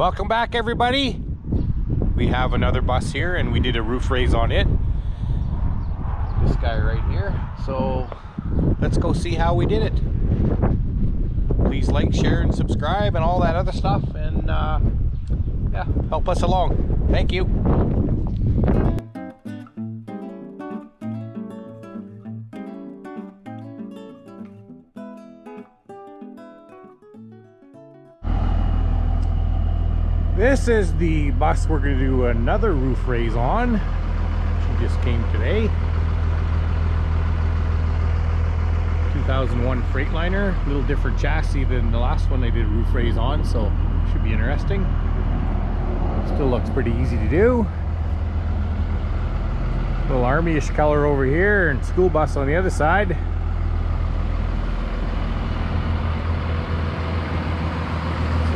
Welcome back everybody. We have another bus here and we did a roof raise on it. This guy right here. So let's go see how we did it. Please like, share, and subscribe and all that other stuff and uh, yeah, help us along. Thank you. This is the bus we're going to do another roof raise on. She just came today. 2001 Freightliner, a little different chassis than the last one they did roof raise on, so should be interesting. Still looks pretty easy to do. Little army-ish color over here and school bus on the other side.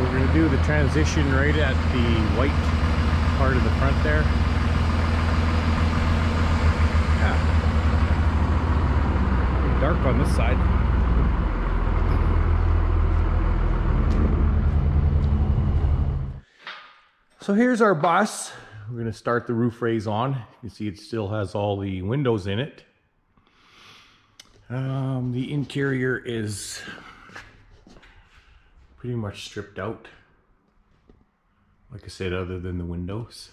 we're going to do the transition right at the white part of the front there. Yeah. dark on this side. So here's our bus. We're going to start the roof raise on. You can see it still has all the windows in it. Um, the interior is pretty much stripped out. Like I said, other than the windows.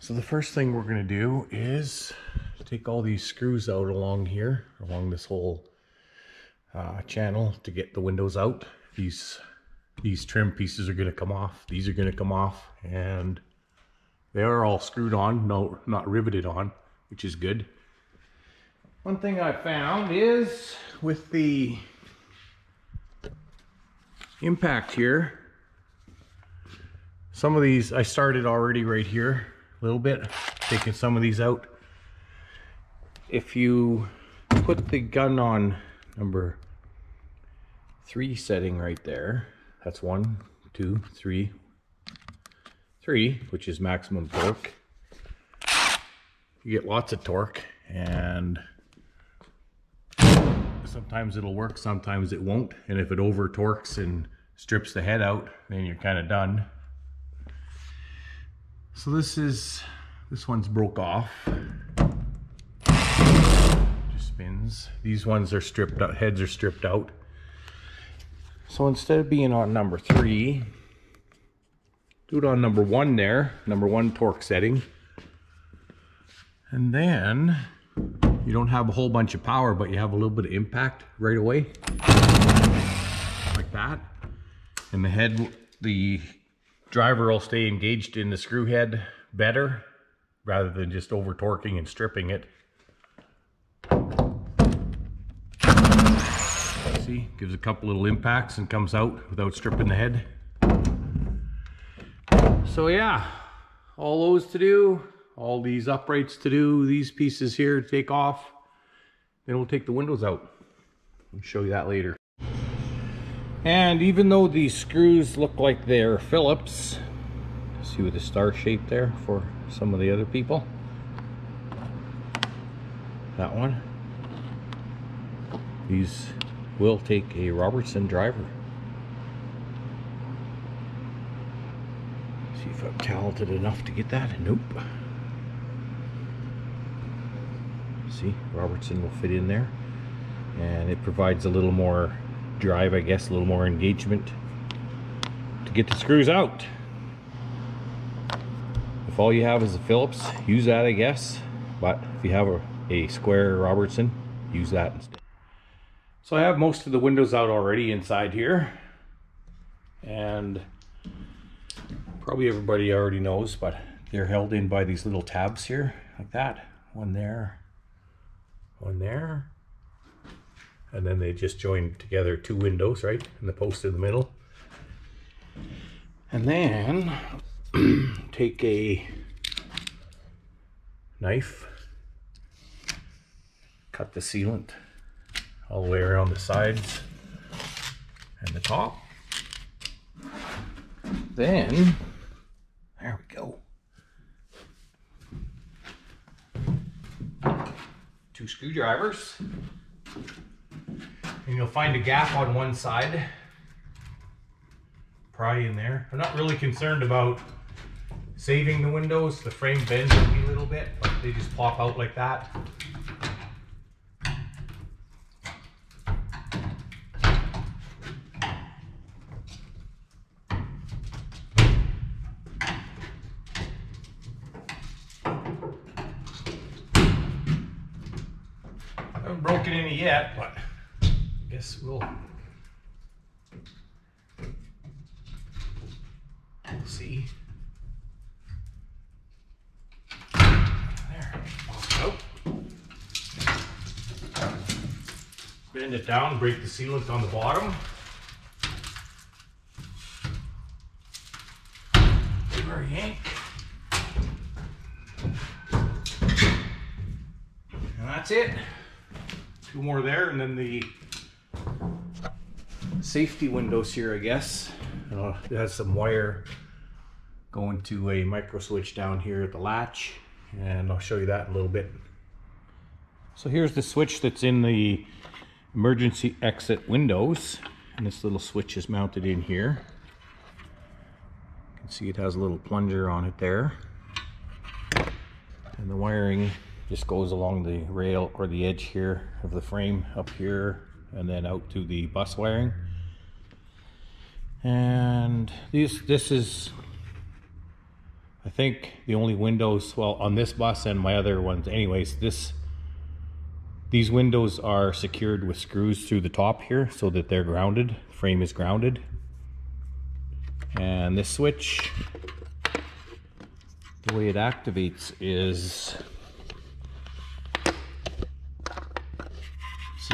So the first thing we're going to do is take all these screws out along here, along this whole uh, channel to get the windows out. These these trim pieces are going to come off. These are going to come off and they are all screwed on, no, not riveted on, which is good. One thing I found is with the impact here, some of these I started already right here a little bit, taking some of these out. If you put the gun on number three setting right there, that's one, two, three, three, which is maximum torque. You get lots of torque and sometimes it'll work, sometimes it won't. And if it over torques and strips the head out, then you're kind of done. So this is, this one's broke off. Just spins. These ones are stripped out, heads are stripped out. So instead of being on number three, do it on number one there, number one torque setting. And then you don't have a whole bunch of power, but you have a little bit of impact right away. Like that. And the head, the driver will stay engaged in the screw head better rather than just over torquing and stripping it. See, gives a couple little impacts and comes out without stripping the head. So yeah, all those to do all these uprights to do, these pieces here to take off. Then we'll take the windows out. I'll show you that later. And even though these screws look like they're Phillips, see with the star shape there for some of the other people. That one. These will take a Robertson driver. See if I'm talented enough to get that. Nope. see Robertson will fit in there and it provides a little more drive I guess a little more engagement to get the screws out. If all you have is a Phillips use that I guess. But if you have a, a square Robertson use that instead. So I have most of the windows out already inside here. And probably everybody already knows but they're held in by these little tabs here like that. One there one there. And then they just join together two windows, right? And the post in the middle. And then take a knife, cut the sealant all the way around the sides and the top. Then, there we go. two screwdrivers. And you'll find a gap on one side pry in there. I'm not really concerned about saving the windows. The frame bends a little bit, but they just pop out like that. haven't broken any yet, but I guess we'll, we'll see. There, pop out. Bend it down, break the sealant on the bottom. Give her a yank. And that's it two more there, and then the safety windows here, I guess. Uh, it has some wire going to a micro switch down here at the latch, and I'll show you that in a little bit. So here's the switch that's in the emergency exit windows, and this little switch is mounted in here. You can see it has a little plunger on it there. And the wiring just goes along the rail or the edge here of the frame up here and then out to the bus wiring and this this is I think the only windows well on this bus and my other ones anyways this these windows are secured with screws through the top here so that they're grounded frame is grounded and this switch the way it activates is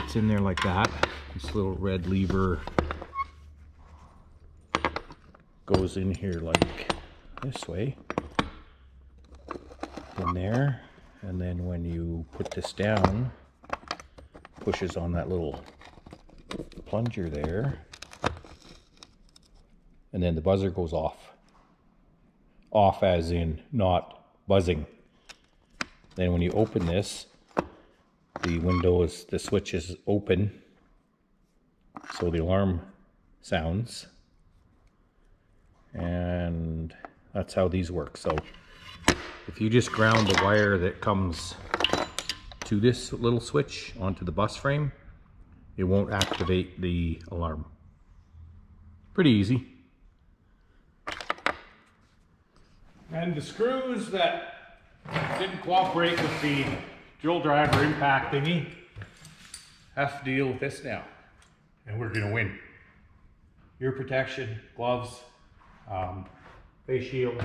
sits in there like that. This little red lever goes in here like this way. In there. And then when you put this down, pushes on that little plunger there. And then the buzzer goes off. Off as in not buzzing. Then when you open this, the window is, the switch is open, so the alarm sounds. And that's how these work. So if you just ground the wire that comes to this little switch onto the bus frame, it won't activate the alarm. Pretty easy. And the screws that didn't cooperate with the drill driver impact thingy. Have to deal with this now. And we're gonna win. Ear protection, gloves, um, face shield.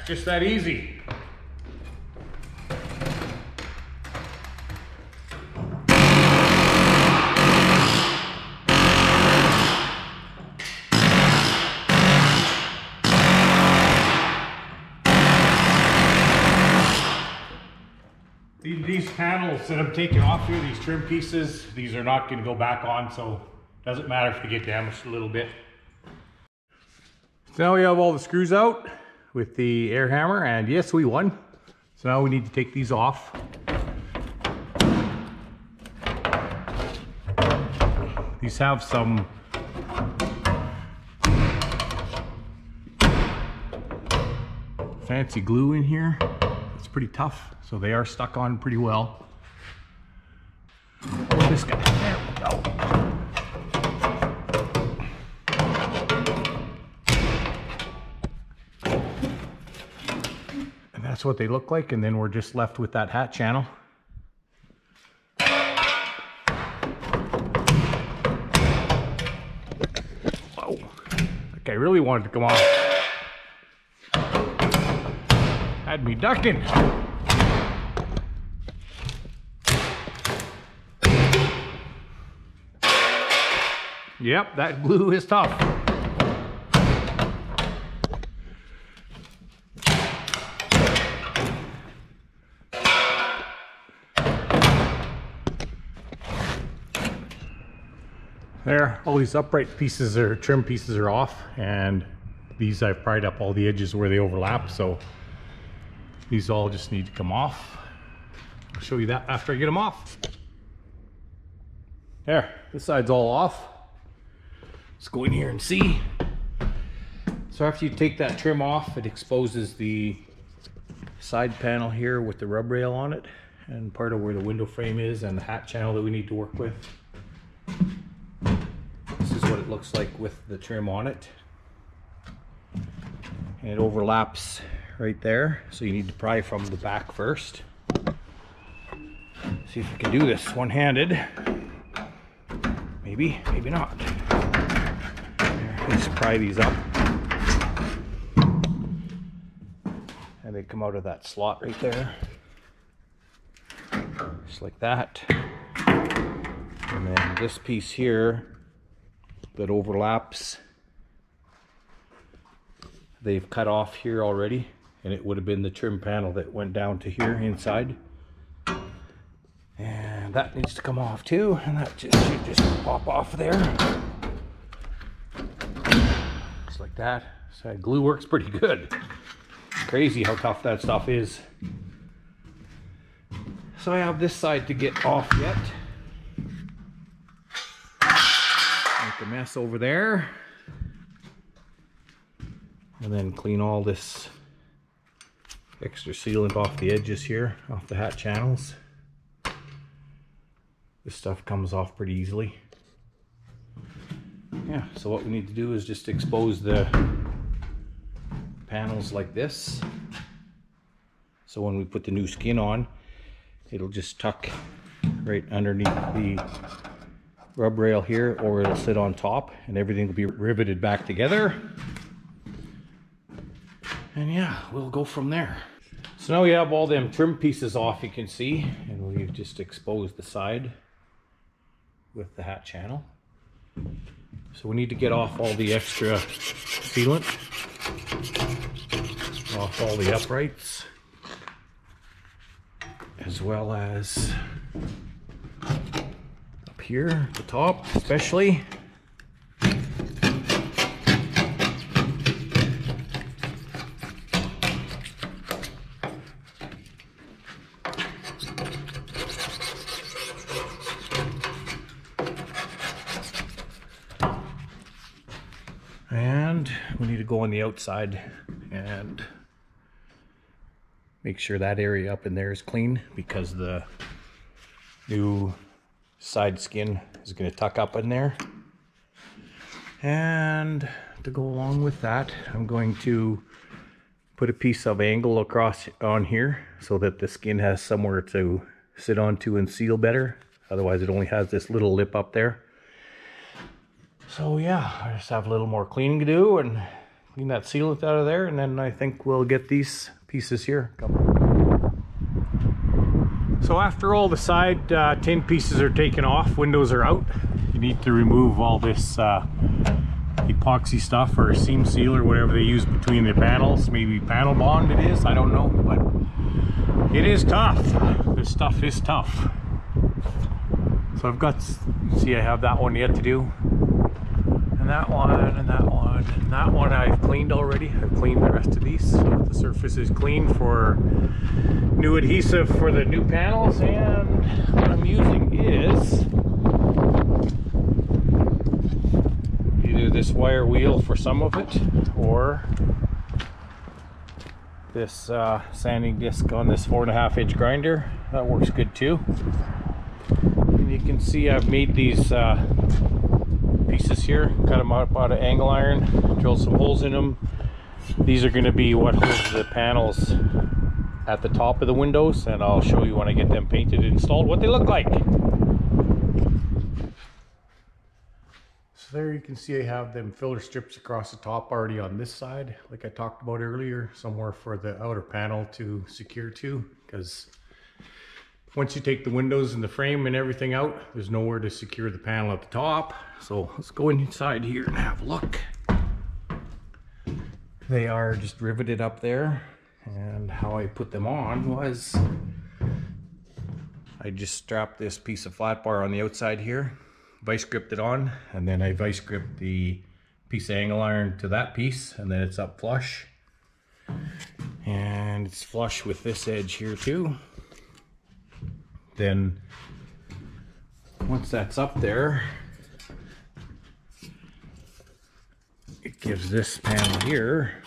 It's just that easy. These panels that I'm taking off here, these trim pieces, these are not going to go back on, so it doesn't matter if they get damaged a little bit. So now we have all the screws out with the air hammer, and yes, we won. So now we need to take these off. These have some fancy glue in here It's pretty tough, so they are stuck on pretty well. This guy, that's what they look like, and then we're just left with that hat channel. That guy really wanted to come off. Had me ducking. Yep, that glue is tough. There, all these upright pieces or trim pieces are off and these I've pried up all the edges where they overlap, so these all just need to come off. I'll show you that after I get them off. There, this side's all off. Let's go in here and see. So after you take that trim off, it exposes the side panel here with the rub rail on it and part of where the window frame is and the hat channel that we need to work with. What it looks like with the trim on it. And it overlaps right there. So you need to pry from the back first. See if we can do this one-handed. Maybe, maybe not. Let's pry these up. And they come out of that slot right there. Just like that. And then this piece here that overlaps, they've cut off here already. And it would have been the trim panel that went down to here inside. And that needs to come off too. And that just should just pop off there. Just like that. So glue works pretty good. crazy how tough that stuff is. So I have this side to get off yet. A mess over there. And then clean all this extra sealant off the edges here, off the hat channels. This stuff comes off pretty easily. Yeah, so what we need to do is just expose the panels like this. So when we put the new skin on, it'll just tuck right underneath the rub rail here or it'll sit on top and everything will be riveted back together. And yeah, we'll go from there. So now we have all them trim pieces off you can see and we've just exposed the side with the hat channel. So we need to get off all the extra sealant, off all the uprights, as well as here, at the top especially. And we need to go on the outside and make sure that area up in there is clean because the new side skin is going to tuck up in there. And to go along with that, I'm going to put a piece of angle across on here so that the skin has somewhere to sit onto and seal better. Otherwise it only has this little lip up there. So yeah, I just have a little more cleaning to do and clean that sealant out of there and then I think we'll get these pieces here. So after all the side uh, tin pieces are taken off, windows are out, you need to remove all this uh, epoxy stuff or seam seal or whatever they use between the panels. Maybe panel bond it is, I don't know, but it is tough. This stuff is tough. So I've got, see I have that one yet to do that one, and that one, and that one I've cleaned already. I've cleaned the rest of these. So the surface is clean for new adhesive for the new panels. And what I'm using is either this wire wheel for some of it, or this uh, sanding disc on this four and a half inch grinder. That works good too. And you can see I've made these uh, here, cut them out, out of angle iron, drilled some holes in them. These are going to be what holds the panels at the top of the windows, and I'll show you when I get them painted and installed what they look like. So there you can see I have them filler strips across the top already on this side, like I talked about earlier, somewhere for the outer panel to secure to, because once you take the windows and the frame and everything out, there's nowhere to secure the panel at the top. So let's go inside here and have a look. They are just riveted up there. And how I put them on was I just strapped this piece of flat bar on the outside here, vice gripped it on, and then I vice gripped the piece of angle iron to that piece and then it's up flush. And it's flush with this edge here too. Then once that's up there, it gives this panel here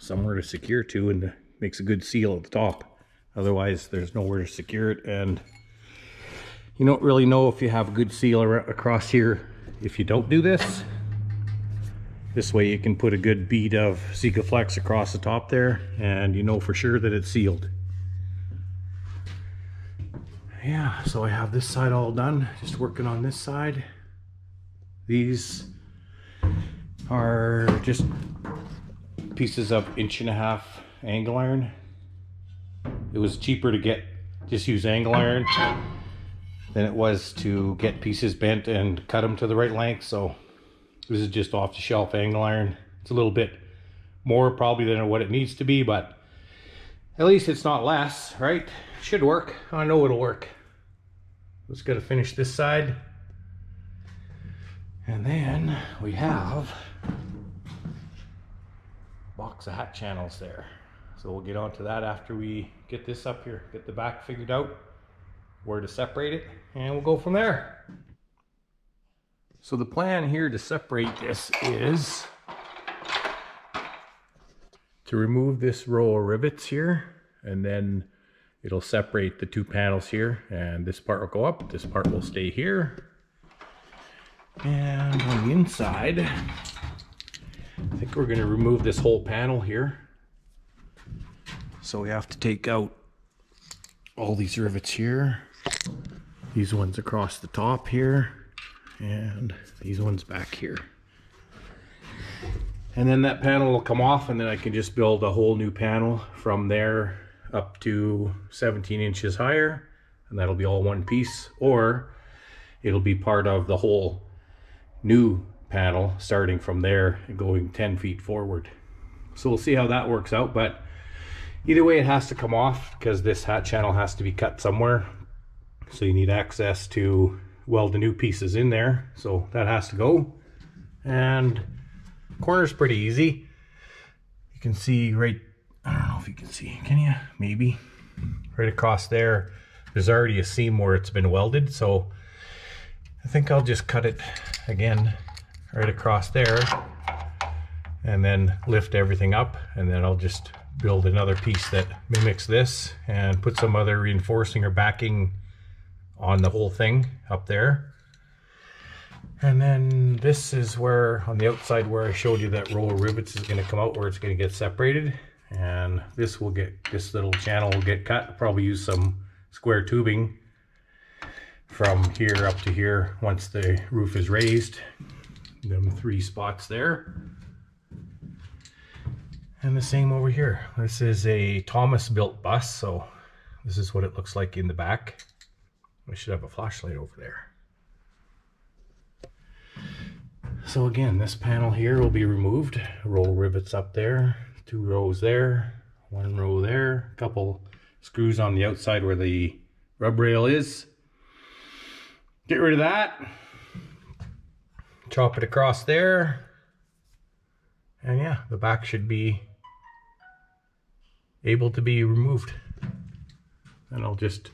somewhere to secure to and makes a good seal at the top. Otherwise, there's nowhere to secure it and you don't really know if you have a good seal across here if you don't do this. This way you can put a good bead of Sikaflex across the top there and you know for sure that it's sealed. Yeah, so I have this side all done, just working on this side. These are just pieces of inch and a half angle iron. It was cheaper to get just use angle iron than it was to get pieces bent and cut them to the right length. So this is just off the shelf angle iron. It's a little bit more probably than what it needs to be, but at least it's not less, right? Should work. I know it'll work. Let's go to finish this side. And then we have box of hat channels there. So we'll get onto that after we get this up here, get the back figured out, where to separate it, and we'll go from there. So the plan here to separate this is to remove this row of rivets here, and then it'll separate the two panels here, and this part will go up, this part will stay here. And on the inside, I think we're gonna remove this whole panel here. So we have to take out all these rivets here, these ones across the top here, and these ones back here. And then that panel will come off and then I can just build a whole new panel from there up to 17 inches higher and that'll be all one piece or it'll be part of the whole new panel starting from there and going 10 feet forward. So we'll see how that works out, but either way it has to come off because this hat channel has to be cut somewhere. So you need access to weld the new pieces in there. So that has to go. And corner's pretty easy. You can see right, I don't know if you can see, can you? Maybe. Right across there, there's already a seam where it's been welded. So I think I'll just cut it again right across there and then lift everything up and then I'll just build another piece that mimics this and put some other reinforcing or backing on the whole thing up there and then this is where on the outside where I showed you that row of rivets is going to come out where it's going to get separated and this will get this little channel will get cut probably use some square tubing from here up to here once the roof is raised them three spots there. And the same over here. This is a Thomas built bus, so this is what it looks like in the back. I should have a flashlight over there. So again, this panel here will be removed. Roll rivets up there, two rows there, one row there, a couple screws on the outside where the rub rail is. Get rid of that chop it across there. And yeah, the back should be able to be removed. And I'll just,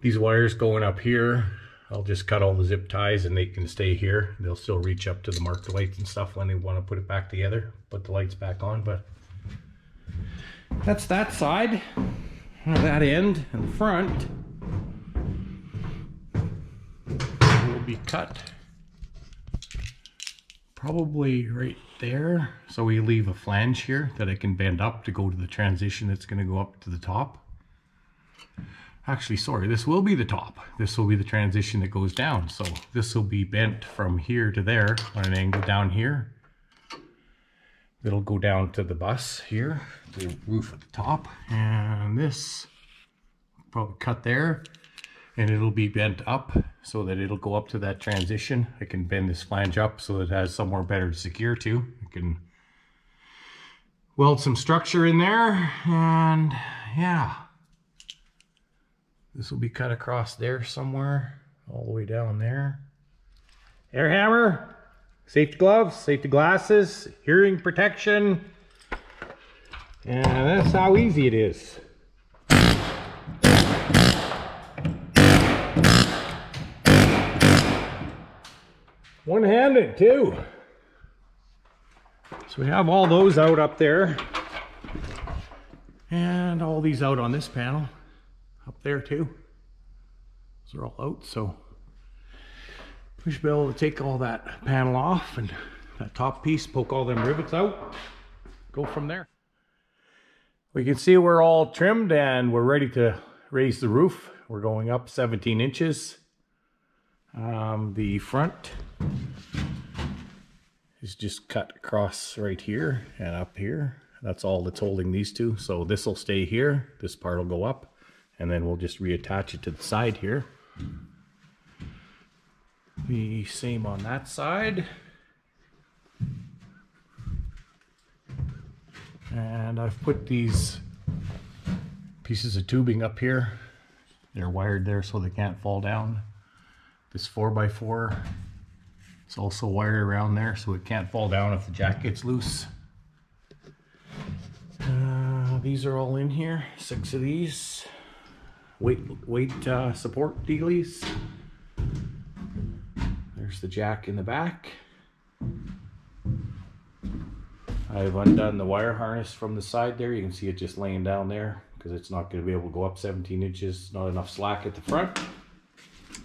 these wires going up here, I'll just cut all the zip ties and they can stay here. They'll still reach up to the marked lights and stuff when they want to put it back together, put the lights back on, but that's that side, that end and front will be cut probably right there. So we leave a flange here that I can bend up to go to the transition that's going to go up to the top. Actually, sorry, this will be the top. This will be the transition that goes down. So this will be bent from here to there on an angle down here. It'll go down to the bus here, the roof at the top. And this, probably cut there and it'll be bent up so that it'll go up to that transition. I can bend this flange up so it has somewhere better to secure to. I can weld some structure in there and yeah. This will be cut across there somewhere all the way down there. Air hammer. Safety gloves, safety glasses, hearing protection. And that's how easy it is. One-handed too. So we have all those out up there. And all these out on this panel. Up there too. Those are all out, so we should be able to take all that panel off and that top piece, poke all them rivets out, go from there. We can see we're all trimmed and we're ready to raise the roof. We're going up 17 inches. Um, the front is just cut across right here and up here. That's all that's holding these two. So this will stay here. This part will go up and then we'll just reattach it to the side here. The same on that side. And I've put these pieces of tubing up here. They're wired there so they can't fall down. This 4x4 is also wired around there so it can't fall down if the jack gets loose. Uh, these are all in here, six of these. Weight, weight uh, support dealies. There's the jack in the back. I've undone the wire harness from the side there. You can see it just laying down there because it's not going to be able to go up 17 inches. Not enough slack at the front.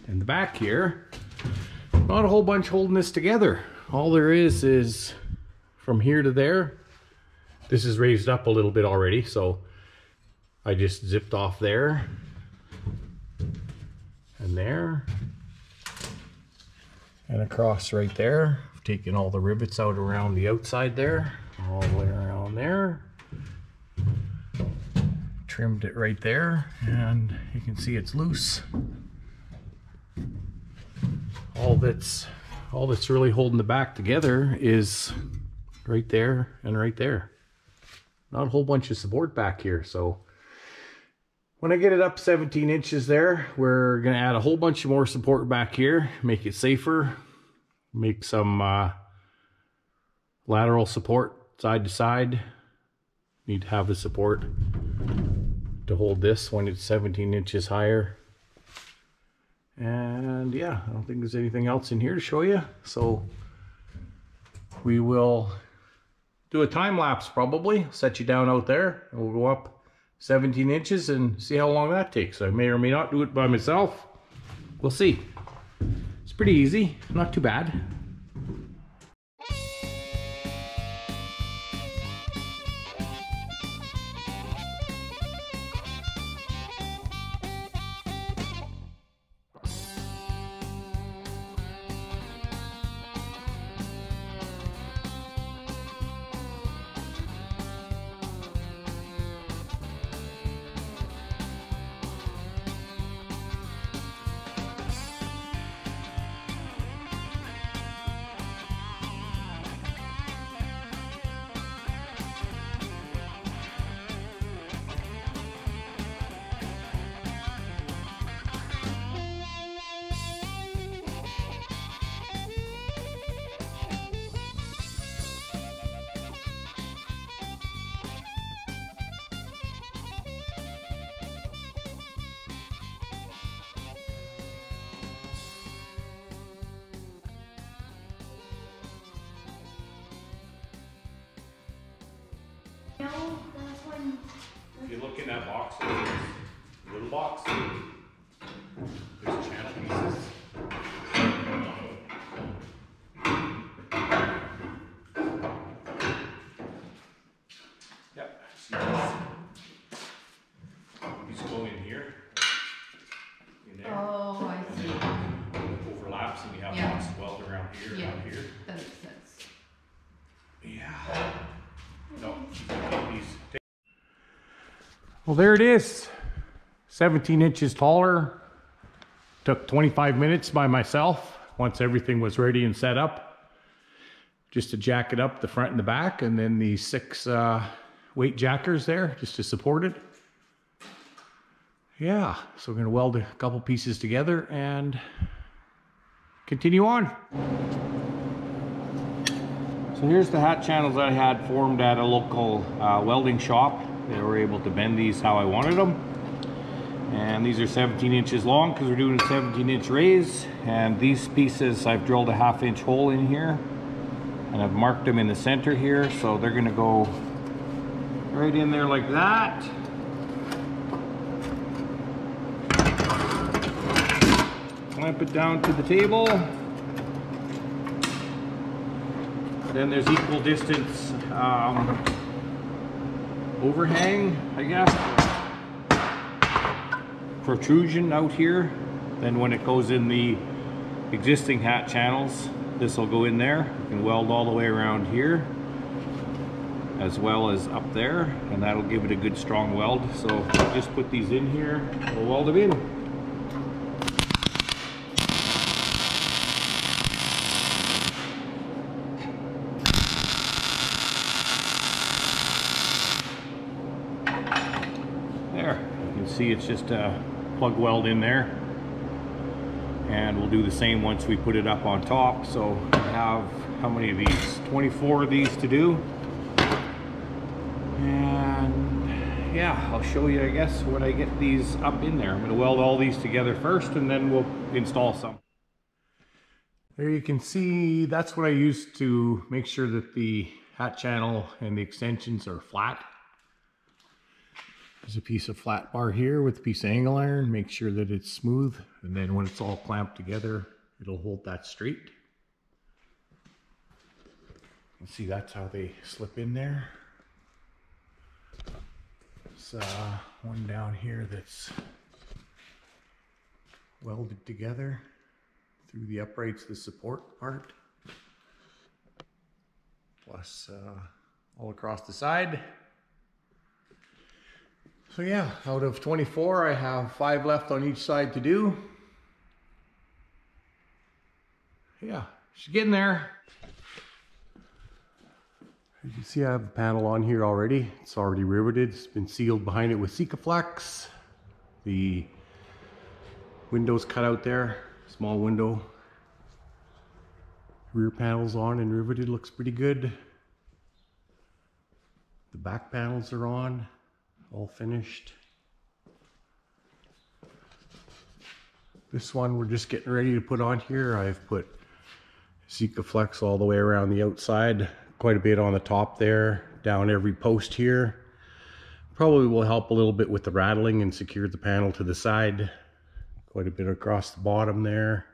And the back here, not a whole bunch holding this together. All there is is from here to there. This is raised up a little bit already, so I just zipped off there and there and across right there. I've taken all the rivets out around the outside there, all the way around there. Trimmed it right there, and you can see it's loose all that's all that's really holding the back together is right there and right there. Not a whole bunch of support back here. So when I get it up 17 inches there, we're going to add a whole bunch of more support back here, make it safer, make some uh, lateral support side to side. Need to have the support to hold this when it's 17 inches higher. And yeah, I don't think there's anything else in here to show you. So we will do a time lapse probably, set you down out there and we'll go up 17 inches and see how long that takes. I may or may not do it by myself. We'll see. It's pretty easy, not too bad. Well, there it is. 17 inches taller. Took 25 minutes by myself once everything was ready and set up. Just to jack it up the front and the back, and then the six uh, weight jackers there just to support it. Yeah, so we're to weld a couple pieces together and continue on. So here's the hat channels I had formed at a local uh, welding shop. They were able to bend these how I wanted them. And these are 17 inches long because we're doing a 17 inch raise. And these pieces, I've drilled a half inch hole in here. And I've marked them in the center here. So they're gonna go right in there like that. Clamp it down to the table. Then there's equal distance um, overhang, I guess. Protrusion out here. Then when it goes in the existing hat channels, this will go in there. You can weld all the way around here as well as up there and that'll give it a good strong weld. So just put these in here, we'll weld them in. There, you can see it's just a plug weld in there. And we'll do the same once we put it up on top. So I have, how many of these? 24 of these to do. And yeah, I'll show you, I guess, when I get these up in there. I'm gonna weld all these together first and then we'll install some. There you can see, that's what I use to make sure that the hat channel and the extensions are flat. There's a piece of flat bar here with a piece of angle iron, make sure that it's smooth. And then when it's all clamped together, it'll hold that straight. You see that's how they slip in there. There's uh, one down here that's welded together through the uprights, the support part. Plus uh, all across the side. So yeah, out of 24, I have five left on each side to do. Yeah, she's getting there. As You see I have the panel on here already. It's already riveted. It's been sealed behind it with Sikaflex. The window's cut out there, small window. Rear panel's on and riveted, looks pretty good. The back panels are on all finished. This one we're just getting ready to put on here. I've put Sikaflex all the way around the outside, quite a bit on the top there, down every post here. Probably will help a little bit with the rattling and secure the panel to the side. Quite a bit across the bottom there.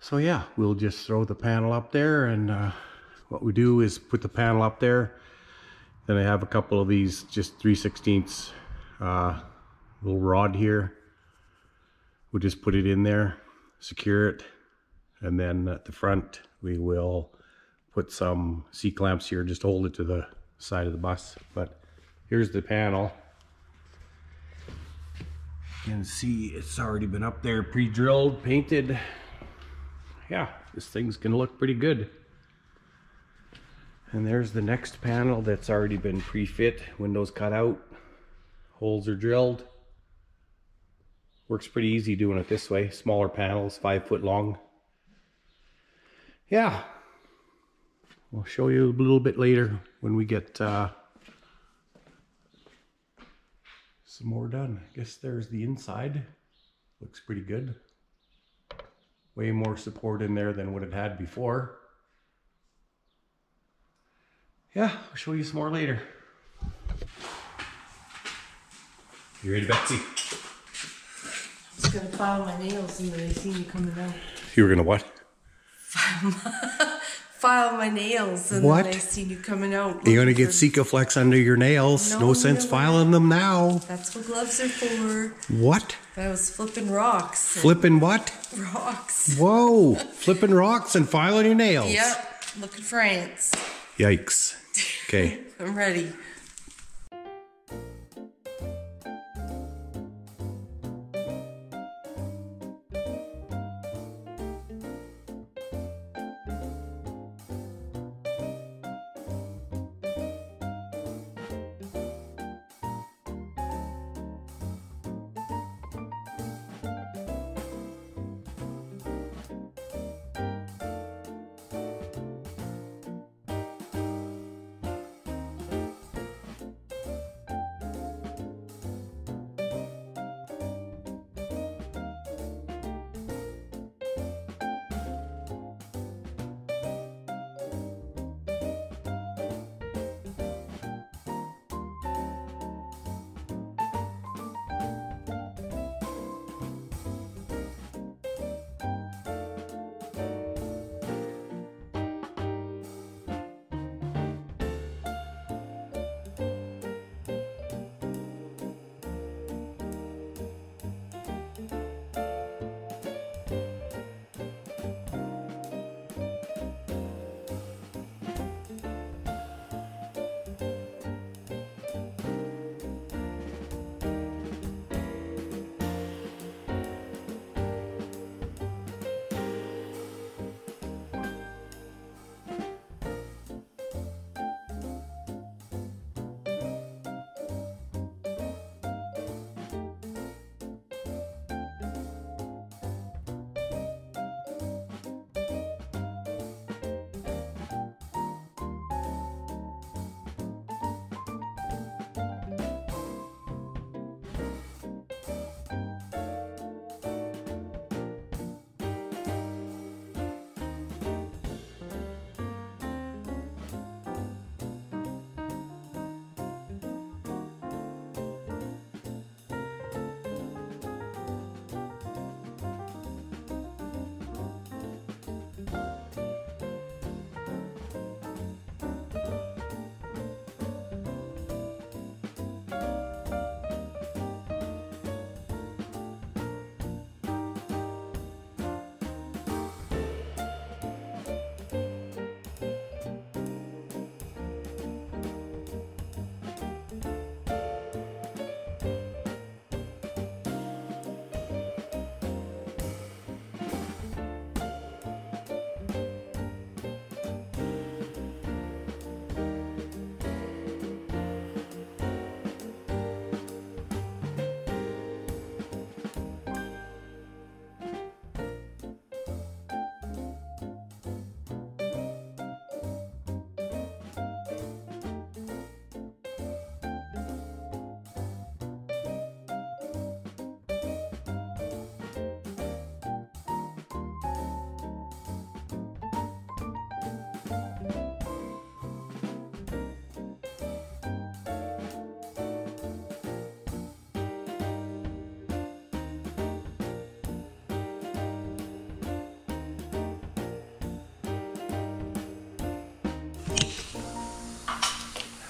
So yeah, we'll just throw the panel up there and uh, what we do is put the panel up there then I have a couple of these just 3 16ths uh, little rod here. We'll just put it in there, secure it, and then at the front we will put some C-clamps here just hold it to the side of the bus. But here's the panel. You can see it's already been up there pre-drilled, painted. Yeah, this thing's gonna look pretty good. And there's the next panel that's already been pre-fit, windows cut out, holes are drilled. Works pretty easy doing it this way, smaller panels, five foot long. Yeah, I'll show you a little bit later when we get uh, some more done. I guess there's the inside, looks pretty good. Way more support in there than what it had before yeah, I'll show you some more later. You ready, Betsy? I was gonna file my nails and then I seen you coming out. You were gonna what? File my nails and What? then I seen you coming out. You're gonna get looking for- Sikaflex under your nails. No, No, sense no. filing them now. That's what gloves are for. What? I was flipping rocks. Flipping what? Rocks. Whoa! Flipping rocks and filing your nails. Yep. Looking for ants. Yikes. Okay. I'm ready.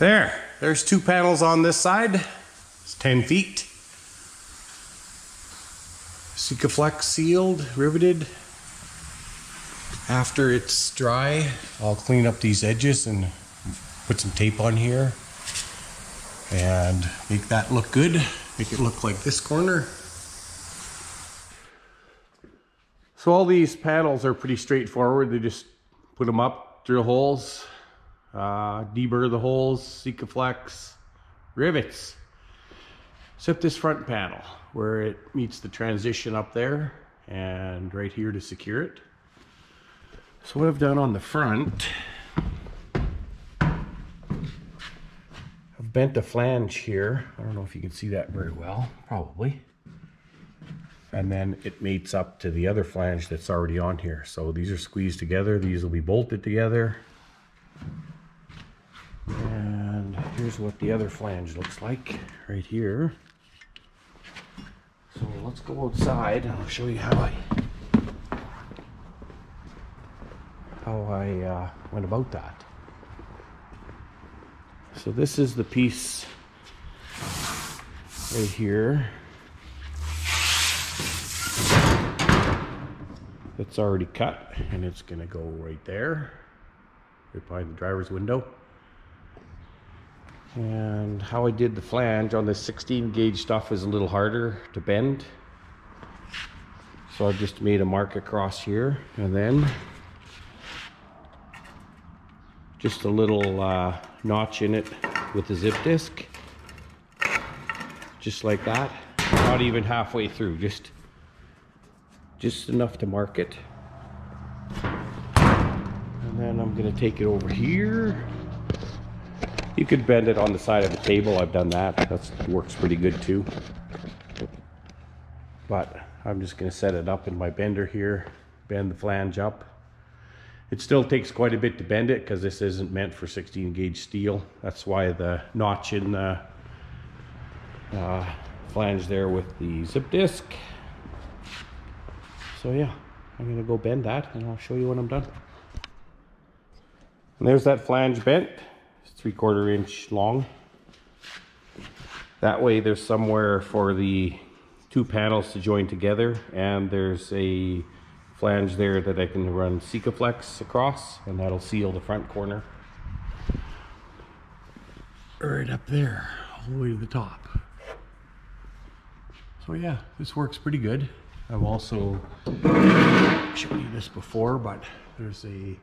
There, there's two panels on this side. It's 10 feet. Sikaflex sealed, riveted. After it's dry, I'll clean up these edges and put some tape on here and make that look good. Make it look like this corner. So all these panels are pretty straightforward. They just put them up, drill holes, uh, deburr the holes, Sikaflex, rivets. Except this front panel where it meets the transition up there and right here to secure it. So what I've done on the front, I've bent a flange here. I don't know if you can see that very well, probably. And then it mates up to the other flange that's already on here. So these are squeezed together. These will be bolted together. And here's what the other flange looks like right here. So let's go outside and I'll show you how I how I uh, went about that. So this is the piece right here that's already cut and it's gonna go right there right behind the driver's window and how I did the flange on this 16 gauge stuff is a little harder to bend. So I've just made a mark across here and then just a little uh, notch in it with a zip disc. Just like that. Not even halfway through, just, just enough to mark it. And then I'm gonna take it over here you could bend it on the side of the table. I've done that. That works pretty good too. But I'm just going to set it up in my bender here, bend the flange up. It still takes quite a bit to bend it because this isn't meant for 16 gauge steel. That's why the notch in the uh, flange there with the zip disc. So yeah, I'm going to go bend that and I'll show you when I'm done. And there's that flange bent three quarter inch long. That way there's somewhere for the two panels to join together and there's a flange there that I can run Sikaflex across and that'll seal the front corner. Right up there, all the way to the top. So yeah, this works pretty good. I've also shown you this before, but there's a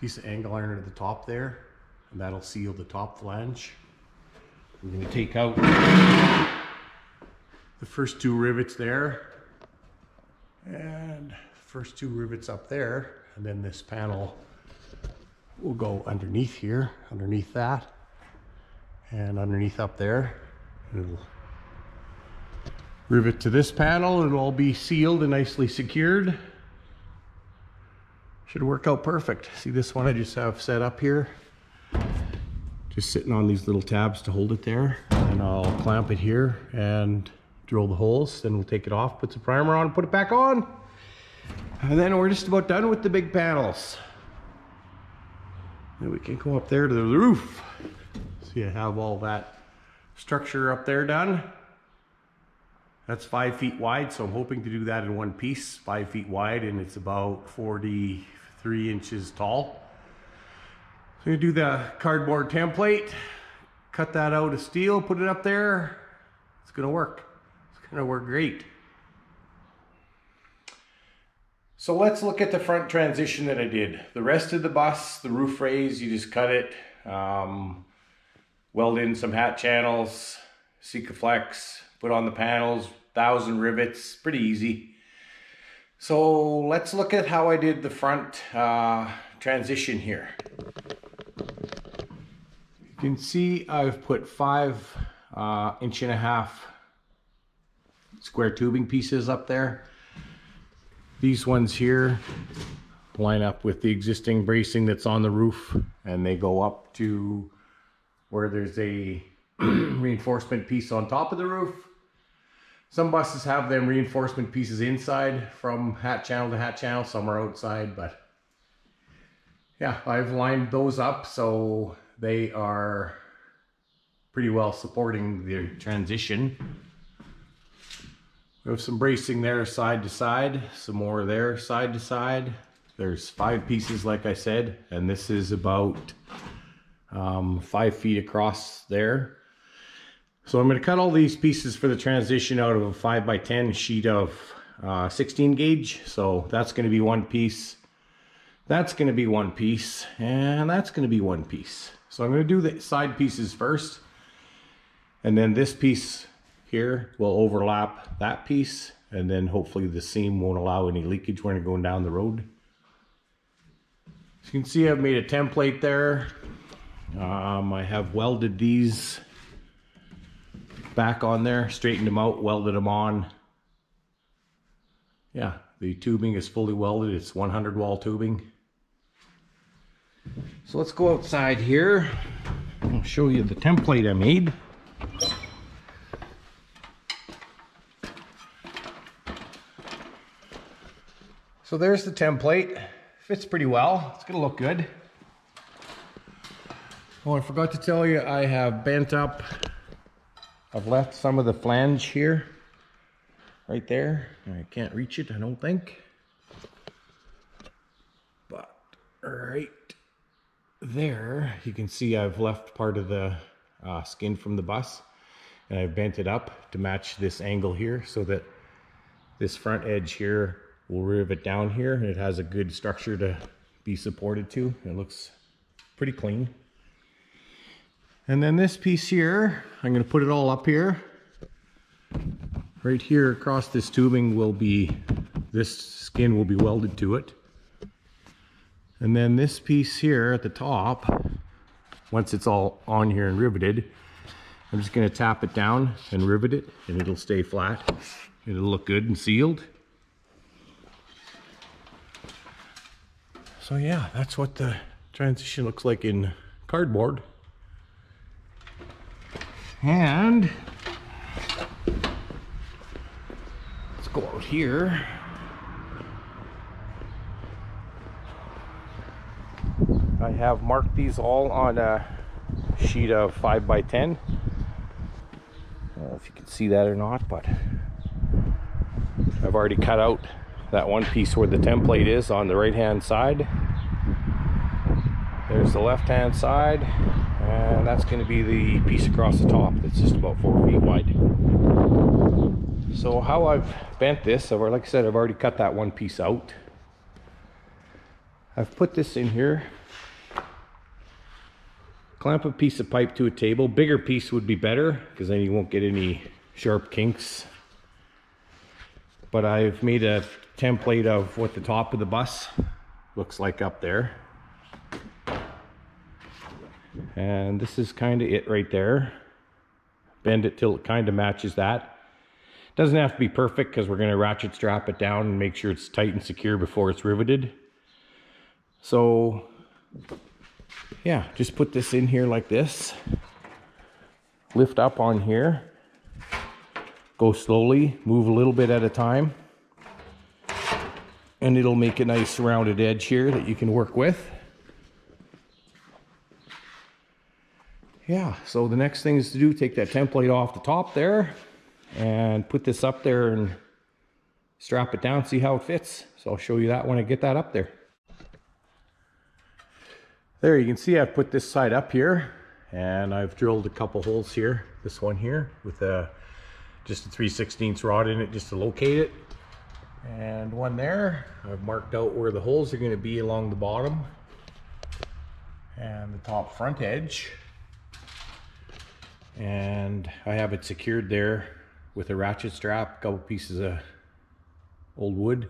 piece of angle iron at the top there and that'll seal the top flange. I'm going to take out the first two rivets there and first two rivets up there and then this panel will go underneath here, underneath that and underneath up there. It'll rivet to this panel it'll all be sealed and nicely secured. Should work out perfect. See this one I just have set up here just sitting on these little tabs to hold it there. And I'll clamp it here and drill the holes. Then we'll take it off, put some primer on, put it back on. And then we're just about done with the big panels. Then we can go up there to the roof. See, I have all that structure up there done. That's five feet wide, so I'm hoping to do that in one piece, five feet wide, and it's about 43 inches tall. You do the cardboard template, cut that out of steel, put it up there. It's gonna work. It's gonna work great. So let's look at the front transition that I did. The rest of the bus, the roof raise, you just cut it, um, weld in some hat channels, Sikaflex, put on the panels, thousand rivets, pretty easy. So let's look at how I did the front uh, transition here. You can see I've put five uh, inch and a half square tubing pieces up there. These ones here line up with the existing bracing that's on the roof and they go up to where there's a reinforcement piece on top of the roof. Some buses have them reinforcement pieces inside from hat channel to hat channel, some are outside, but yeah, I've lined those up so they are pretty well supporting the transition. We have some bracing there side to side, some more there side to side. There's five pieces, like I said, and this is about um, five feet across there. So I'm going to cut all these pieces for the transition out of a 5 by 10 sheet of uh, 16 gauge. So that's going to be one piece. That's going to be one piece. And that's going to be one piece. So I'm going to do the side pieces first. And then this piece here will overlap that piece. And then hopefully the seam won't allow any leakage when you're going down the road. As you can see I've made a template there. Um, I have welded these back on there, straightened them out, welded them on. Yeah, the tubing is fully welded. It's 100 wall tubing. So let's go outside here. I'll show you the template I made. So there's the template. Fits pretty well. It's gonna look good. Oh, I forgot to tell you, I have bent up I've left some of the flange here, right there. I can't reach it, I don't think. But right there, you can see I've left part of the uh, skin from the bus and I've bent it up to match this angle here so that this front edge here will rivet down here and it has a good structure to be supported to. It looks pretty clean. And then this piece here, I'm going to put it all up here. Right here across this tubing will be, this skin will be welded to it. And then this piece here at the top, once it's all on here and riveted, I'm just going to tap it down and rivet it and it'll stay flat. It'll look good and sealed. So yeah, that's what the transition looks like in cardboard. And let's go out here. I have marked these all on a sheet of 5 by 10 I don't know if you can see that or not, but I've already cut out that one piece where the template is on the right hand side. There's the left hand side and that's going to be the piece across the top that's just about four feet wide. So how I've bent this or like I said I've already cut that one piece out. I've put this in here clamp a piece of pipe to a table. Bigger piece would be better because then you won't get any sharp kinks. But I've made a template of what the top of the bus looks like up there. And this is kind of it right there. Bend it till it kind of matches that. Doesn't have to be perfect because we're going to ratchet strap it down and make sure it's tight and secure before it's riveted. So yeah just put this in here like this lift up on here go slowly move a little bit at a time and it'll make a nice rounded edge here that you can work with yeah, so the next thing is to do, take that template off the top there and put this up there and strap it down, see how it fits. So I'll show you that when I get that up there. There you can see I've put this side up here and I've drilled a couple holes here. This one here with a just a 3 16 rod in it just to locate it. And one there, I've marked out where the holes are going to be along the bottom and the top front edge and I have it secured there with a ratchet strap, a couple pieces of old wood.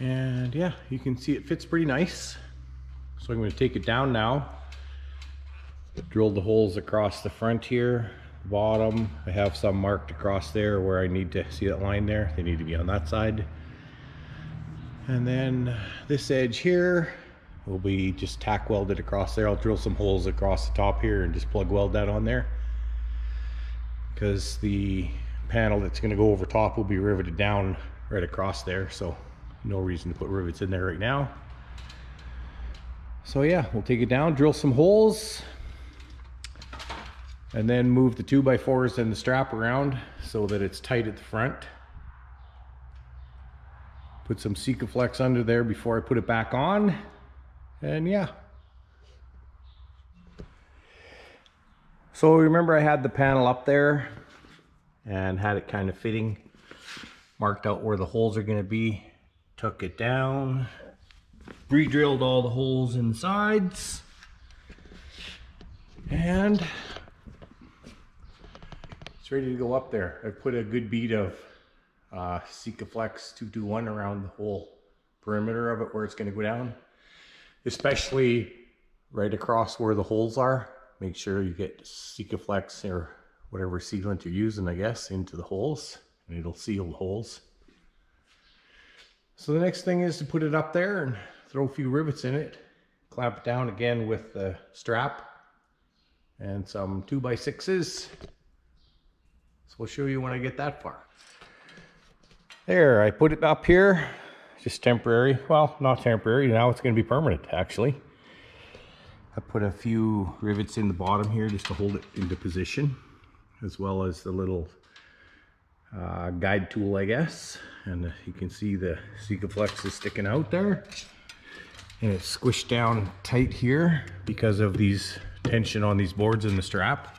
And yeah, you can see it fits pretty nice. So I'm going to take it down now. Drill the holes across the front here, bottom. I have some marked across there where I need to see that line there. They need to be on that side. And then this edge here, will be just tack welded across there. I'll drill some holes across the top here and just plug weld that on there. Because the panel that's going to go over top will be riveted down right across there. So no reason to put rivets in there right now. So yeah, we'll take it down, drill some holes, And then move the 2x4s and the strap around so that it's tight at the front. Put some Sikaflex under there before I put it back on. And yeah. So remember I had the panel up there and had it kind of fitting. Marked out where the holes are going to be. Took it down. Re-drilled all the holes in the sides. And it's ready to go up there. I put a good bead of uh, Sikaflex 221 around the whole perimeter of it where it's going to go down. Especially right across where the holes are. Make sure you get Sikaflex or whatever sealant you're using, I guess, into the holes. And it'll seal the holes. So the next thing is to put it up there and throw a few rivets in it. Clamp it down again with the strap and some two by sixes. So we'll show you when I get that far. There, I put it up here, just temporary. Well, not temporary, now it's gonna be permanent actually. I put a few rivets in the bottom here just to hold it into position, as well as the little uh, guide tool, I guess. And you can see the Sikaflex is sticking out there. And it's squished down tight here because of these tension on these boards in the strap.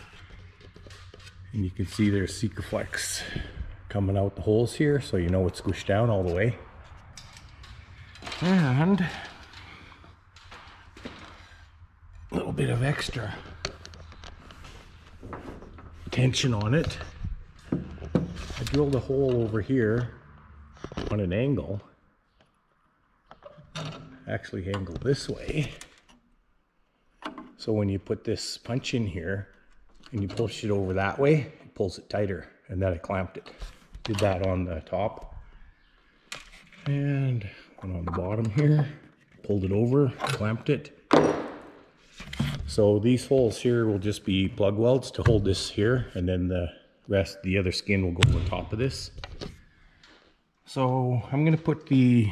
And you can see there's Sikaflex coming out the holes here so you know it's squished down all the way. And a little bit of extra tension on it. Drilled a hole over here on an angle. Actually angle this way. So when you put this punch in here and you push it over that way, it pulls it tighter. And then I clamped it. Did that on the top. And one on the bottom here. Pulled it over, clamped it. So these holes here will just be plug welds to hold this here. And then the rest, the other skin will go on top of this. So I'm gonna put the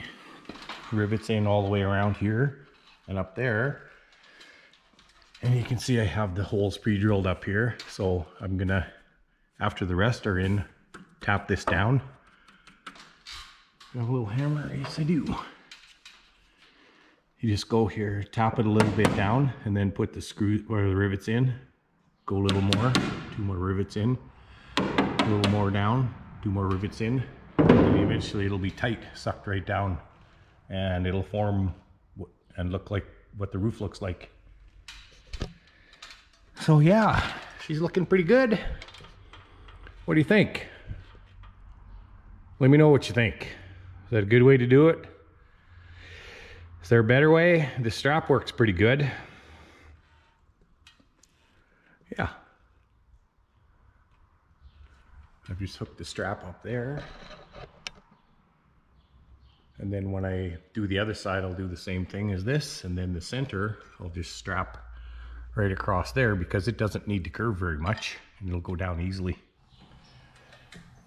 rivets in all the way around here and up there. And you can see I have the holes pre-drilled up here. So I'm gonna, after the rest are in, tap this down. A little hammer, yes I do. You just go here, tap it a little bit down, and then put the screw or the rivets in. Go a little more, two more rivets in. A little more down, do more rivets in. And eventually it'll be tight, sucked right down. And it'll form and look like what the roof looks like. So yeah, she's looking pretty good. What do you think? Let me know what you think. Is that a good way to do it? Is there a better way? The strap works pretty good. Yeah. I've just hooked the strap up there. And then when I do the other side, I'll do the same thing as this. And then the center, I'll just strap right across there because it doesn't need to curve very much and it'll go down easily.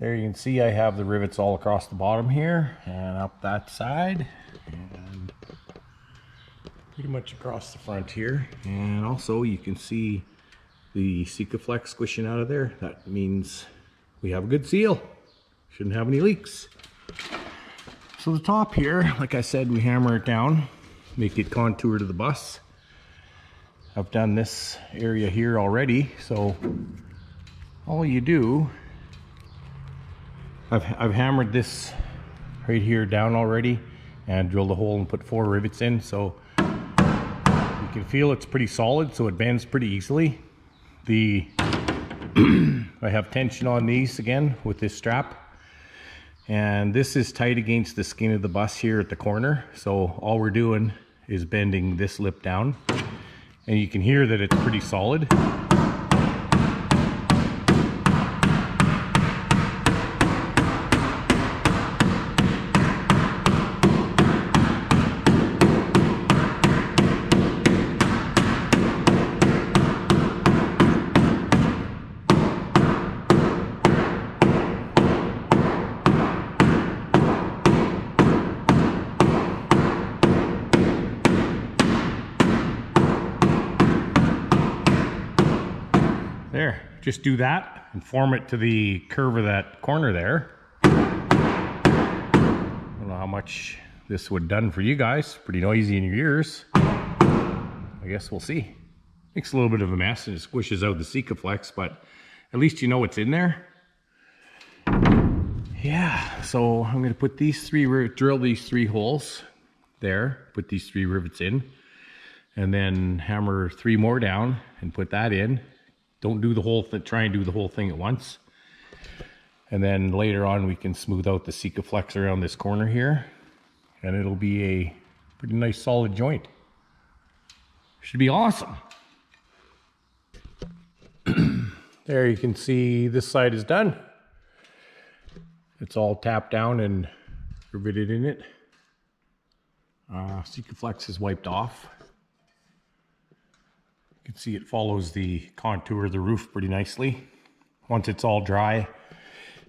There you can see I have the rivets all across the bottom here and up that side and pretty much across the front here. And also you can see the Sikaflex squishing out of there. That means we have a good seal. Shouldn't have any leaks. So the top here, like I said, we hammer it down, make it contour to the bus. I've done this area here already, so all you do, I've, I've hammered this right here down already and drilled a hole and put four rivets in, so you can feel it's pretty solid, so it bends pretty easily. The I have tension on these again with this strap. And this is tight against the skin of the bus here at the corner. So all we're doing is bending this lip down and you can hear that it's pretty solid. Just do that and form it to the curve of that corner there. I don't know how much this would done for you guys. Pretty noisy in your ears. I guess we'll see. Makes a little bit of a mess and it squishes out the Sikaflex, but at least you know what's in there. Yeah, so I'm gonna put these three, drill these three holes there, put these three rivets in, and then hammer three more down and put that in. Don't do the whole thing, try and do the whole thing at once. And then later on we can smooth out the Sikaflex around this corner here and it'll be a pretty nice solid joint. Should be awesome. there you can see this side is done. It's all tapped down and riveted in it. Uh, Sikaflex is wiped off. You can see it follows the contour of the roof pretty nicely. Once it's all dry,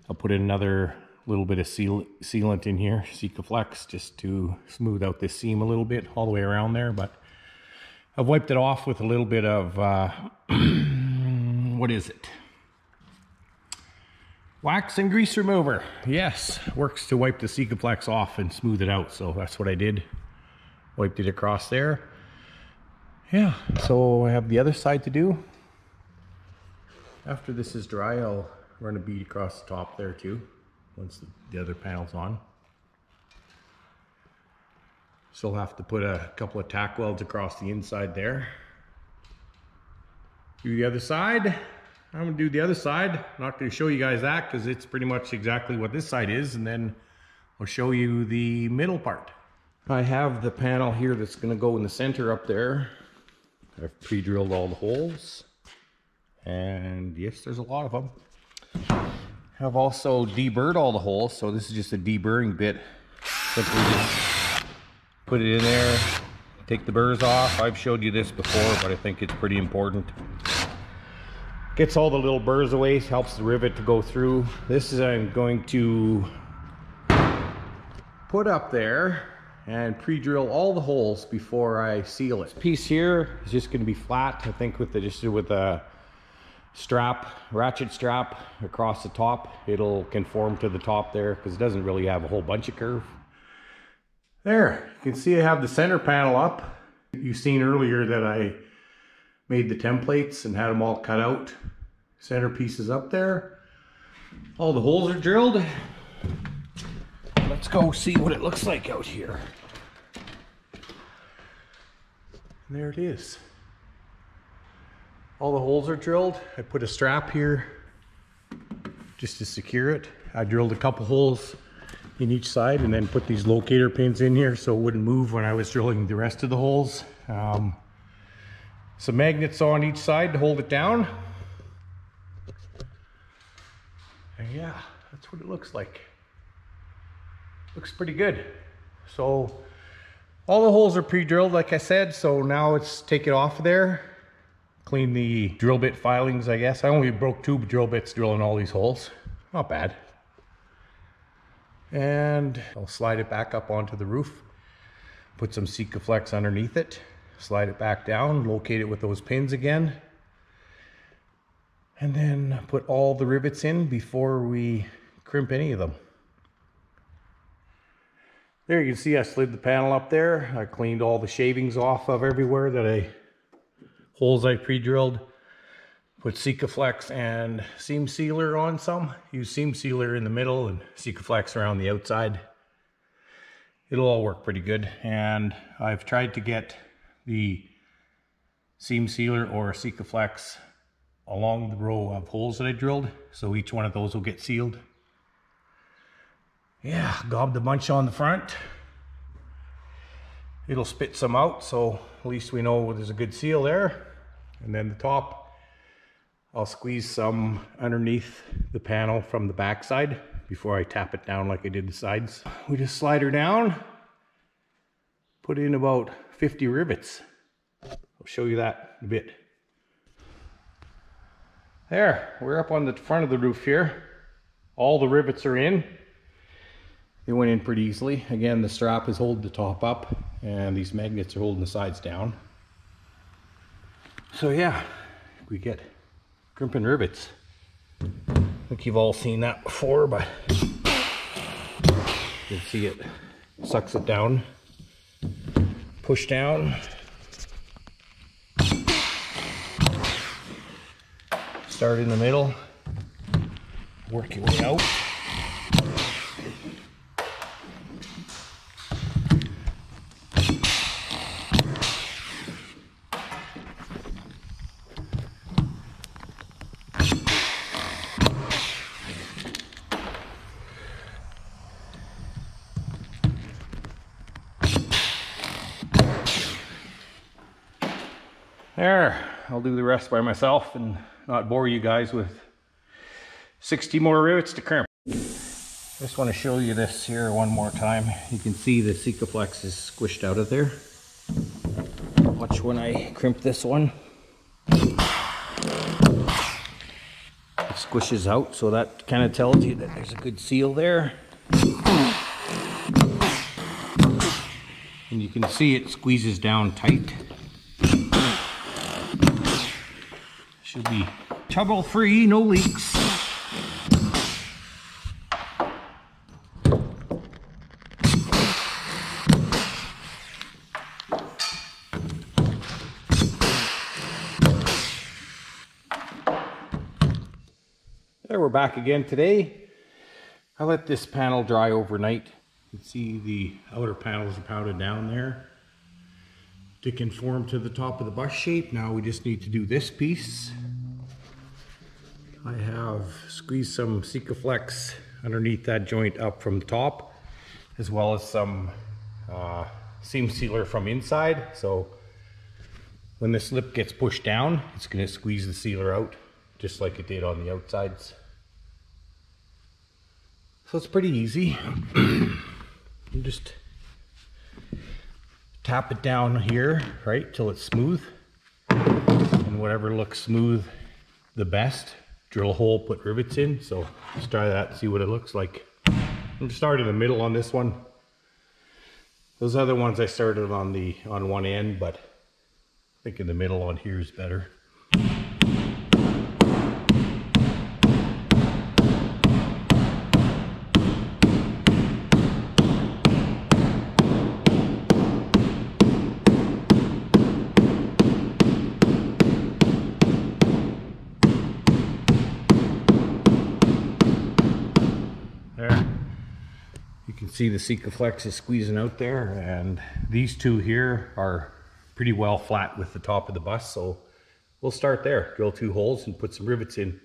I'll put another little bit of seal, sealant in here, Sikaflex, just to smooth out this seam a little bit all the way around there. But I've wiped it off with a little bit of, uh, what is it? Wax and grease remover. Yes, works to wipe the Sikaflex off and smooth it out. So that's what I did. Wiped it across there. Yeah, so I have the other side to do. After this is dry, I'll run a bead across the top there too once the other panel's on. Still have to put a couple of tack welds across the inside there. Do the other side. I'm gonna do the other side. I'm not gonna show you guys that because it's pretty much exactly what this side is and then I'll show you the middle part. I have the panel here that's gonna go in the center up there. I've pre-drilled all the holes and yes, there's a lot of them. I've also deburred all the holes, so this is just a deburring bit. Simply just put it in there, take the burrs off. I've showed you this before, but I think it's pretty important. Gets all the little burrs away, helps the rivet to go through. This is I'm going to put up there and pre-drill all the holes before I seal it. This piece here is just going to be flat, I think with the just with a strap, ratchet strap across the top. It'll conform to the top there because it doesn't really have a whole bunch of curve. There, you can see I have the center panel up. You've seen earlier that I made the templates and had them all cut out. Center pieces up there. All the holes are drilled. Let's go see what it looks like out here. And there it is. All the holes are drilled. I put a strap here just to secure it. I drilled a couple holes in each side and then put these locator pins in here so it wouldn't move when I was drilling the rest of the holes. Um, some magnets on each side to hold it down. And yeah, that's what it looks like. Looks pretty good. So all the holes are pre-drilled like I said, so now it's take it off of there Clean the drill bit filings, I guess. I only broke two drill bits drilling all these holes. Not bad. And I'll slide it back up onto the roof. Put some Sikaflex underneath it. Slide it back down, locate it with those pins again. And then put all the rivets in before we crimp any of them. There you can see I slid the panel up there. I cleaned all the shavings off of everywhere that I holes I pre-drilled. Put Sikaflex and seam sealer on some. Use seam sealer in the middle and Sikaflex around the outside. It'll all work pretty good. And I've tried to get the seam sealer or Sikaflex along the row of holes that I drilled. So each one of those will get sealed. Yeah, gobbed a bunch on the front. It'll spit some out, so at least we know there's a good seal there. And then the top, I'll squeeze some underneath the panel from the backside before I tap it down like I did the sides. We just slide her down, put in about 50 rivets. I'll show you that in a bit. There, we're up on the front of the roof here. All the rivets are in. They went in pretty easily. Again, the strap is holding the top up and these magnets are holding the sides down. So yeah, we get crimping rivets. I think you've all seen that before, but you can see it sucks it down. Push down. Start in the middle. Work your way out. There, I'll do the rest by myself and not bore you guys with 60 more rivets to crimp. I just want to show you this here one more time. You can see the Sikaflex is squished out of there. Watch when I crimp this one. It squishes out, so that kind of tells you that there's a good seal there. And you can see it squeezes down tight. Should be trouble free, no leaks. There, we're back again today. I let this panel dry overnight. You can see the outer panels are pounded down there to conform to the top of the bus shape. Now we just need to do this piece. I have squeezed some Sikaflex underneath that joint up from the top, as well as some uh, seam sealer from inside. So when the slip gets pushed down, it's gonna squeeze the sealer out, just like it did on the outsides. So it's pretty easy. Just tap it down here, right, till it's smooth. And whatever looks smooth the best, drill a hole, put rivets in. So let's try that, see what it looks like. I'm start in the middle on this one. Those other ones I started on the on one end, but I think in the middle on here is better. See the Sikaflex is squeezing out there and these two here are pretty well flat with the top of the bus. So we'll start there, drill two holes and put some rivets in.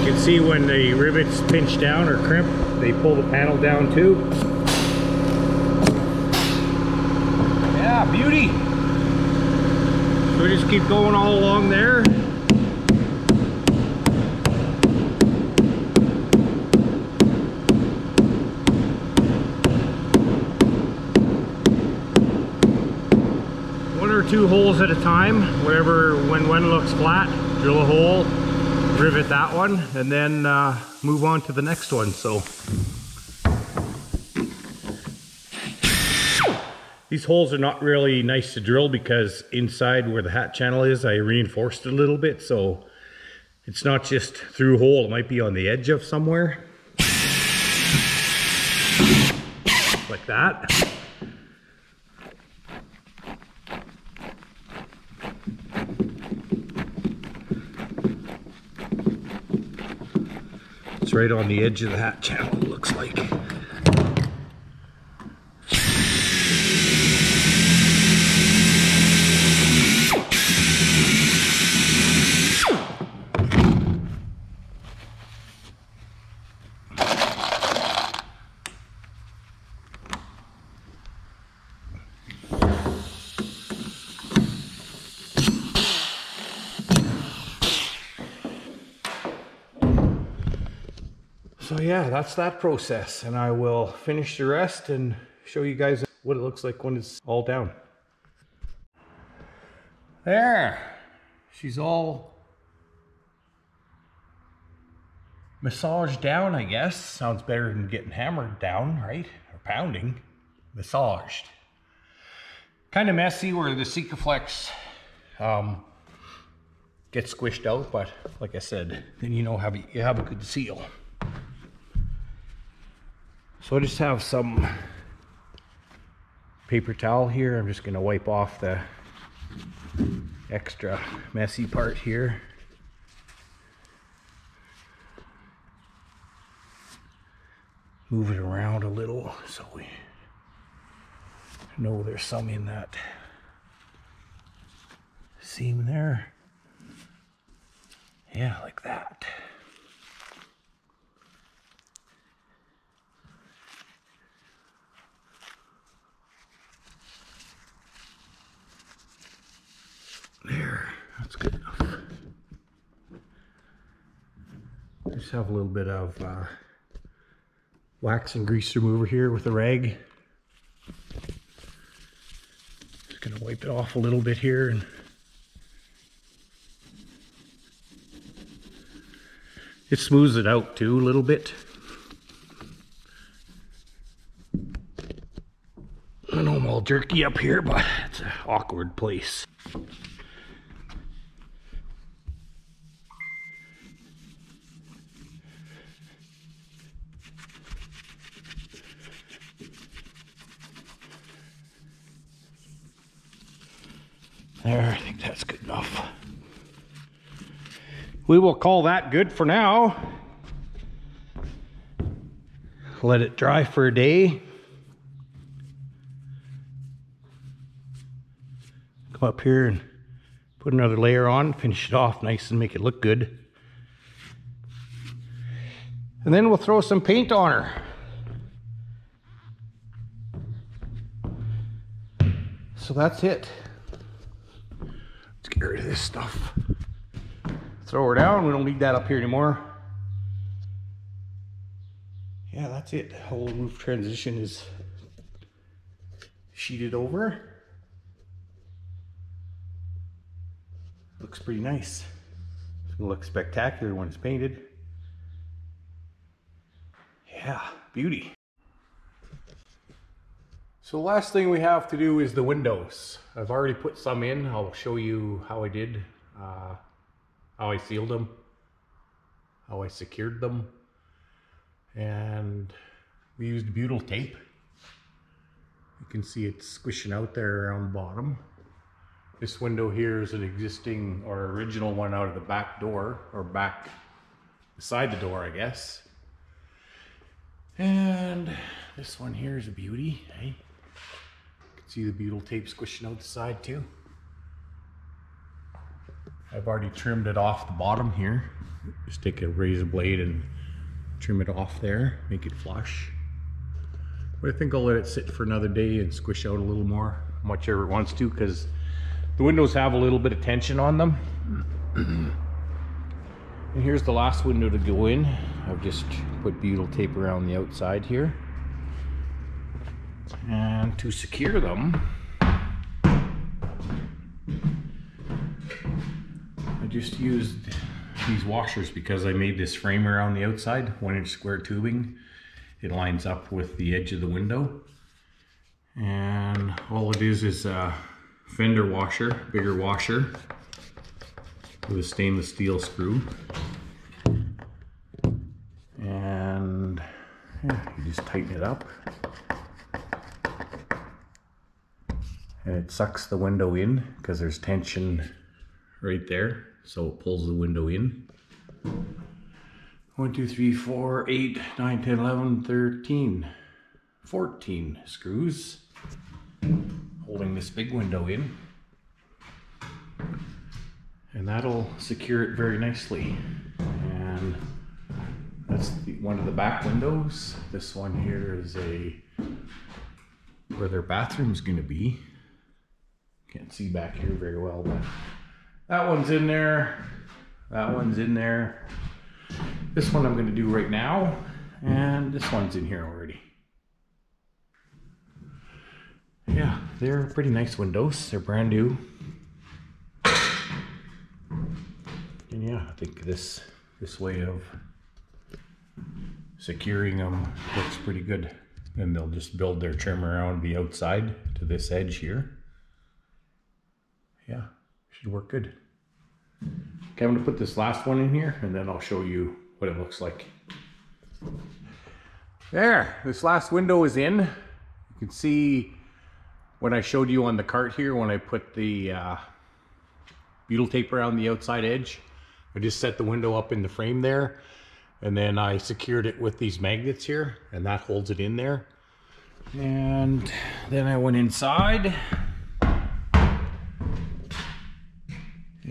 You can see when the rivets pinch down or crimp, they pull the panel down too. Yeah, beauty. So we just keep going all along there. One or two holes at a time, whatever, when one looks flat, drill a hole, rivet that one and then uh, move on to the next one. So these holes are not really nice to drill because inside where the hat channel is, I reinforced it a little bit. So it's not just through hole, it might be on the edge of somewhere. Like that. Right on the edge of the hat channel, looks like. So yeah, that's that process. And I will finish the rest and show you guys what it looks like when it's all down. There, she's all massaged down, I guess. Sounds better than getting hammered down, right? Or pounding. Massaged. Kind of messy where the Sikaflex um, gets squished out, but like I said, then you know how you have a good seal. So I just have some paper towel here. I'm just gonna wipe off the extra messy part here. Move it around a little so we know there's some in that seam there. Yeah, like that. There, that's good enough. Just have a little bit of uh, wax and grease remover here with a rag. Just gonna wipe it off a little bit here and it smooths it out too a little bit. I know I'm all jerky up here, but it's an awkward place. There, I think that's good enough. We will call that good for now. Let it dry for a day. Come up here and put another layer on, finish it off nice and make it look good. And then we'll throw some paint on her. So that's it. Let's get rid of this stuff. Throw her down. We don't need that up here anymore. Yeah, that's it. Whole roof transition is sheeted over. Looks pretty nice. It's gonna look spectacular when it's painted. Yeah, beauty. So the last thing we have to do is the windows. I've already put some in. I'll show you how I did, uh, how I sealed them, how I secured them. And we used butyl tape. You can see it squishing out there around the bottom. This window here is an existing or original one out of the back door or back beside the door, I guess. And this one here is a beauty, hey? See the butyl tape squishing out the side too. I've already trimmed it off the bottom here. Just take a razor blade and trim it off there, make it flush. But I think I'll let it sit for another day and squish out a little more, whichever it wants to, because the windows have a little bit of tension on them. and here's the last window to go in. I've just put butyl tape around the outside here. And to secure them, I just used these washers because I made this frame around the outside, one inch square tubing. It lines up with the edge of the window. And all it is is a fender washer, bigger washer with a stainless steel screw. And yeah, you just tighten it up. And it sucks the window in because there's tension right there so it pulls the window in. 1 2 3 4 8 9 10 11 13 14 screws holding this big window in. And that'll secure it very nicely. And that's the, one of the back windows. This one here is a where their bathroom's going to be can't see back here very well, but that one's in there. That one's in there. This one I'm going to do right now. And this one's in here already. Yeah, they're pretty nice windows. They're brand new. And yeah, I think this this way of securing them looks pretty good. And they'll just build their trim around the outside to this edge here. Yeah, should work good. Okay, I'm gonna put this last one in here and then I'll show you what it looks like. There, this last window is in. You can see what I showed you on the cart here when I put the uh, butyl tape around the outside edge. I just set the window up in the frame there and then I secured it with these magnets here and that holds it in there. And then I went inside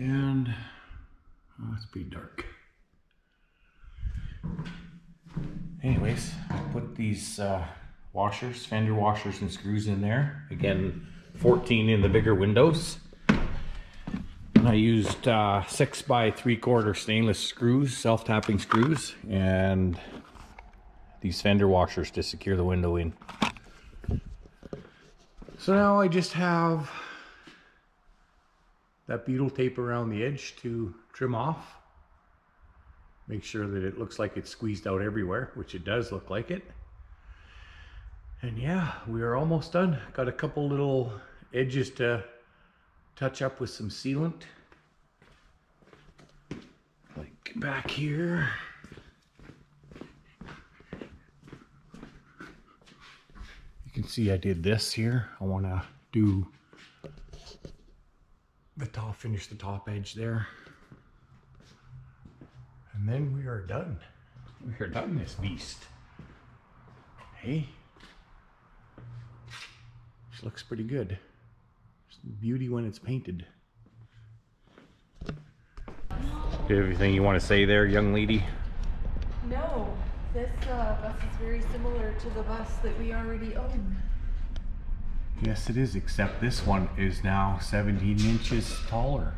and oh, it's pretty dark. Anyways, I put these uh, washers, fender washers and screws in there. Again, 14 in the bigger windows. And I used uh, six by three quarter stainless screws, self-tapping screws, and these fender washers to secure the window in. So now I just have that butyl tape around the edge to trim off. Make sure that it looks like it's squeezed out everywhere, which it does look like it. And yeah, we are almost done. Got a couple little edges to touch up with some sealant. Like back here. You can see I did this here. I want to do the top, finish the top edge there. And then we are done. We are done this beast. Hey. This looks pretty good. It's beauty when it's painted. Do you have anything you want to say there, young lady? No, this uh, bus is very similar to the bus that we already own. Yes, it is, except this one is now 17 inches taller.